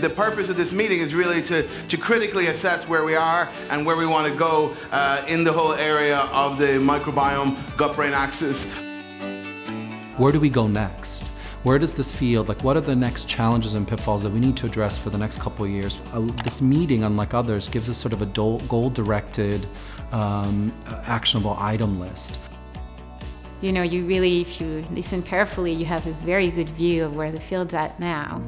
The purpose of this meeting is really to, to critically assess where we are and where we want to go uh, in the whole area of the microbiome gut-brain axis. Where do we go next? Where does this field, like what are the next challenges and pitfalls that we need to address for the next couple of years? Uh, this meeting, unlike others, gives us sort of a goal-directed, um, uh, actionable item list. You know, you really, if you listen carefully, you have a very good view of where the field's at now.